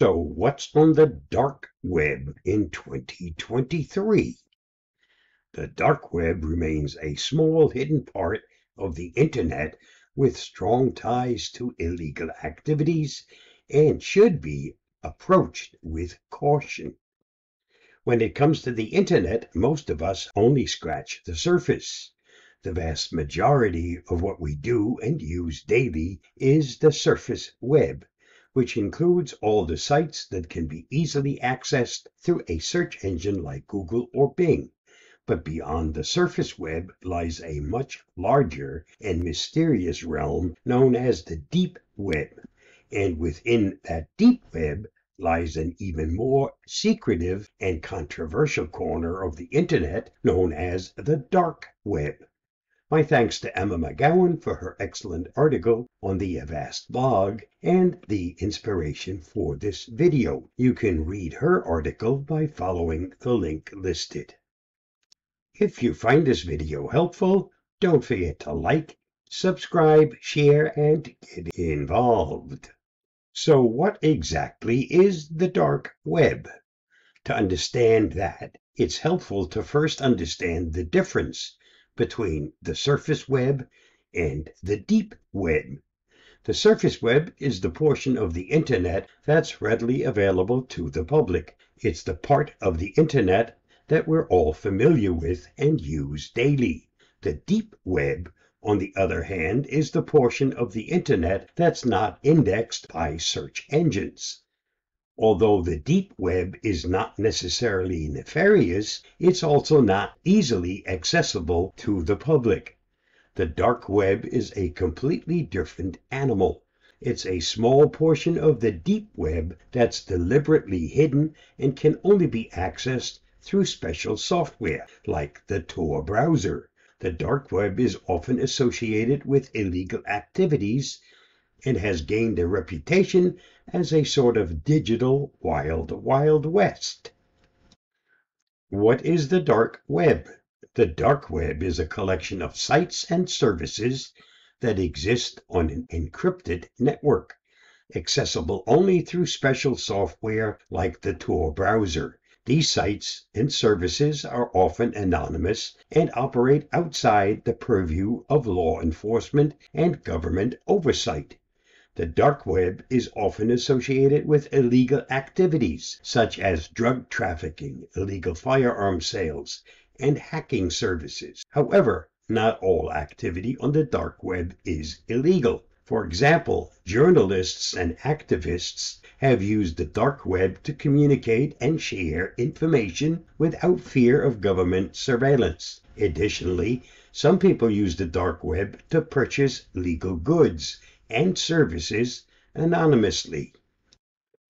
So, what's on the dark web in 2023? The dark web remains a small hidden part of the internet with strong ties to illegal activities and should be approached with caution. When it comes to the internet, most of us only scratch the surface. The vast majority of what we do and use daily is the surface web which includes all the sites that can be easily accessed through a search engine like Google or Bing. But beyond the surface web lies a much larger and mysterious realm known as the deep web. And within that deep web lies an even more secretive and controversial corner of the internet known as the dark web. My thanks to Emma McGowan for her excellent article on the Avast blog and the inspiration for this video. You can read her article by following the link listed. If you find this video helpful, don't forget to like, subscribe, share, and get involved. So what exactly is the dark web? To understand that, it's helpful to first understand the difference between the surface web and the deep web. The surface web is the portion of the internet that's readily available to the public. It's the part of the internet that we're all familiar with and use daily. The deep web, on the other hand, is the portion of the internet that's not indexed by search engines. Although the deep web is not necessarily nefarious, it's also not easily accessible to the public. The dark web is a completely different animal. It's a small portion of the deep web that's deliberately hidden and can only be accessed through special software like the Tor browser. The dark web is often associated with illegal activities and has gained a reputation as a sort of digital wild, wild west. What is the dark web? The dark web is a collection of sites and services that exist on an encrypted network, accessible only through special software like the Tor browser. These sites and services are often anonymous and operate outside the purview of law enforcement and government oversight. The dark web is often associated with illegal activities such as drug trafficking, illegal firearm sales, and hacking services. However, not all activity on the dark web is illegal. For example, journalists and activists have used the dark web to communicate and share information without fear of government surveillance. Additionally, some people use the dark web to purchase legal goods and services anonymously.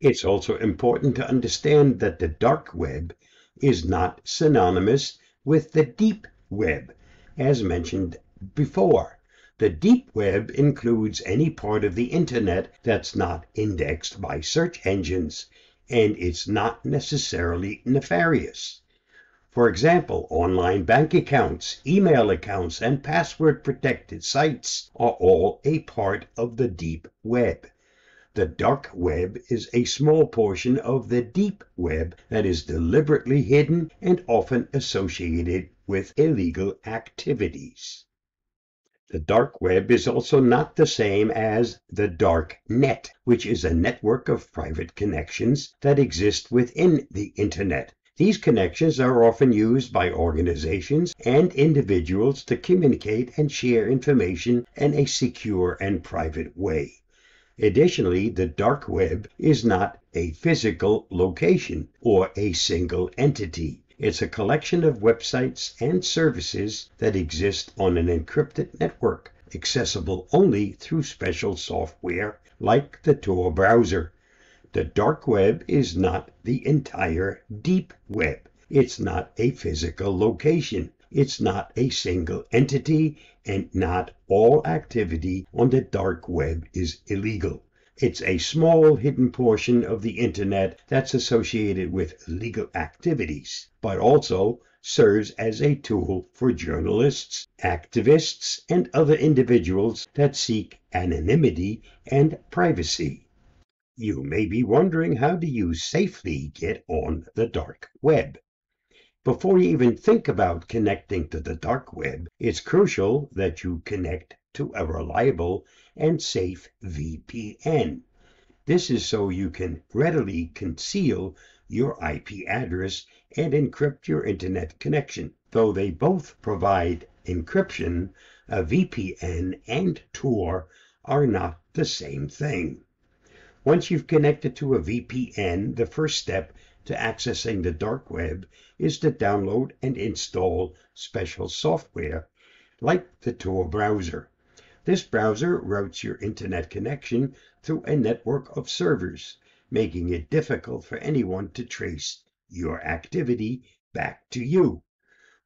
It's also important to understand that the dark web is not synonymous with the deep web, as mentioned before. The deep web includes any part of the internet that's not indexed by search engines, and it's not necessarily nefarious. For example, online bank accounts, email accounts, and password protected sites are all a part of the deep web. The dark web is a small portion of the deep web that is deliberately hidden and often associated with illegal activities. The dark web is also not the same as the dark net, which is a network of private connections that exist within the internet. These connections are often used by organizations and individuals to communicate and share information in a secure and private way. Additionally, the dark web is not a physical location or a single entity. It's a collection of websites and services that exist on an encrypted network, accessible only through special software like the Tor browser. The dark web is not the entire deep web. It's not a physical location. It's not a single entity, and not all activity on the dark web is illegal. It's a small hidden portion of the internet that's associated with legal activities, but also serves as a tool for journalists, activists, and other individuals that seek anonymity and privacy. You may be wondering how do you safely get on the dark web? Before you even think about connecting to the dark web, it's crucial that you connect to a reliable and safe VPN. This is so you can readily conceal your IP address and encrypt your internet connection. Though they both provide encryption, a VPN and Tor are not the same thing. Once you've connected to a VPN, the first step to accessing the dark web is to download and install special software like the Tor browser. This browser routes your internet connection through a network of servers, making it difficult for anyone to trace your activity back to you.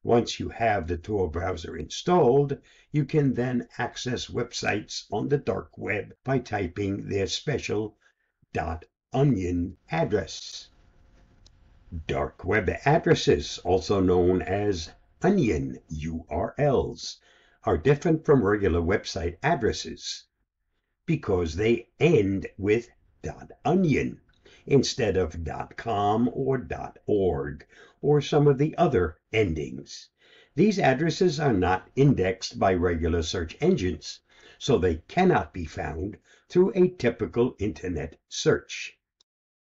Once you have the Tor browser installed, you can then access websites on the dark web by typing their special .onion address. Dark web addresses, also known as onion URLs, are different from regular website addresses because they end with .onion instead of .com or .org or some of the other endings. These addresses are not indexed by regular search engines, so they cannot be found through a typical internet search.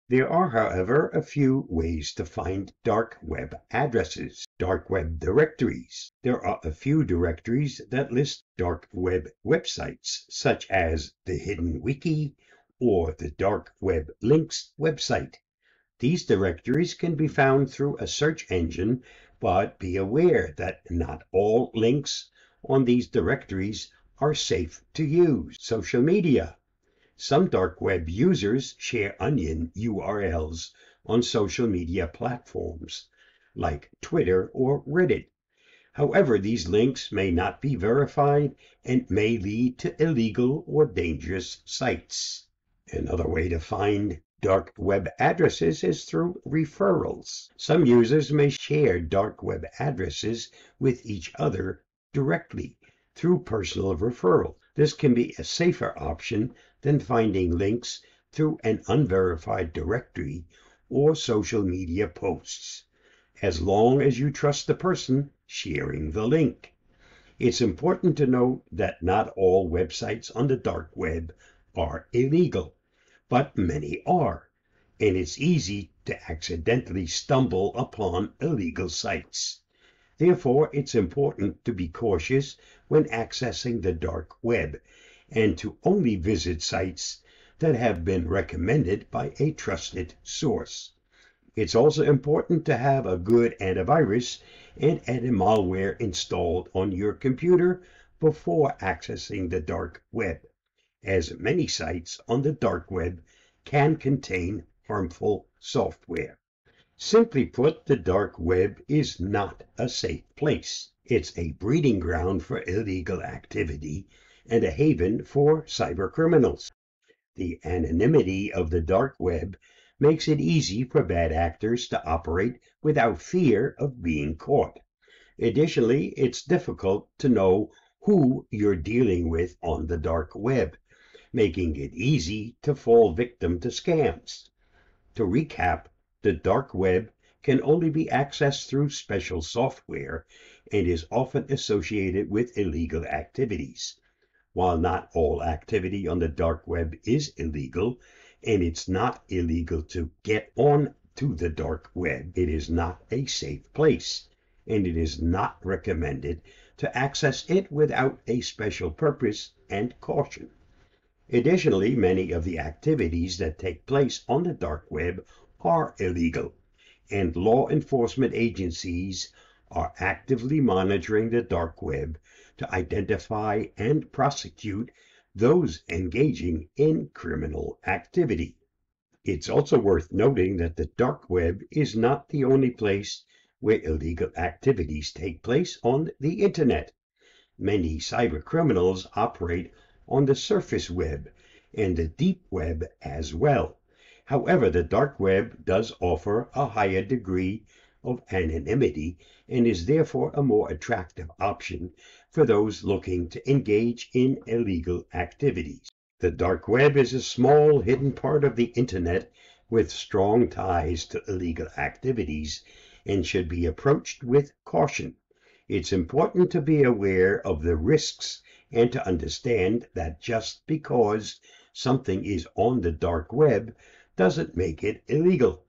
There are, however, a few ways to find dark web addresses. Dark web directories. There are a few directories that list dark web websites, such as the Hidden Wiki or the Dark Web Links website. These directories can be found through a search engine, but be aware that not all links on these directories are safe to use. Social media. Some dark web users share onion URLs on social media platforms like Twitter or Reddit. However, these links may not be verified and may lead to illegal or dangerous sites. Another way to find dark web addresses is through referrals. Some users may share dark web addresses with each other directly through personal referral. This can be a safer option than finding links through an unverified directory or social media posts, as long as you trust the person sharing the link. It's important to note that not all websites on the dark web are illegal, but many are, and it's easy to accidentally stumble upon illegal sites. Therefore, it's important to be cautious when accessing the dark web and to only visit sites that have been recommended by a trusted source. It's also important to have a good antivirus and anti-malware installed on your computer before accessing the dark web, as many sites on the dark web can contain harmful software. Simply put, the dark web is not a safe place. It's a breeding ground for illegal activity and a haven for cybercriminals. The anonymity of the dark web makes it easy for bad actors to operate without fear of being caught. Additionally, it's difficult to know who you're dealing with on the dark web, making it easy to fall victim to scams. To recap, the dark web can only be accessed through special software and is often associated with illegal activities. While not all activity on the dark web is illegal, and it's not illegal to get on to the dark web, it is not a safe place, and it is not recommended to access it without a special purpose and caution. Additionally, many of the activities that take place on the dark web are illegal, and law enforcement agencies are actively monitoring the dark web to identify and prosecute those engaging in criminal activity. It's also worth noting that the dark web is not the only place where illegal activities take place on the internet. Many cybercriminals operate on the surface web and the deep web as well. However, the dark web does offer a higher degree of anonymity and is therefore a more attractive option for those looking to engage in illegal activities. The dark web is a small hidden part of the internet with strong ties to illegal activities and should be approached with caution. It's important to be aware of the risks and to understand that just because something is on the dark web doesn't make it illegal.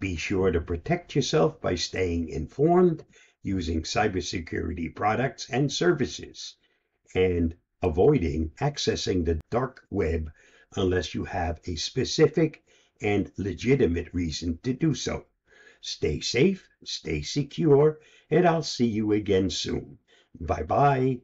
Be sure to protect yourself by staying informed, using cybersecurity products and services, and avoiding accessing the dark web unless you have a specific and legitimate reason to do so. Stay safe, stay secure, and I'll see you again soon. Bye bye.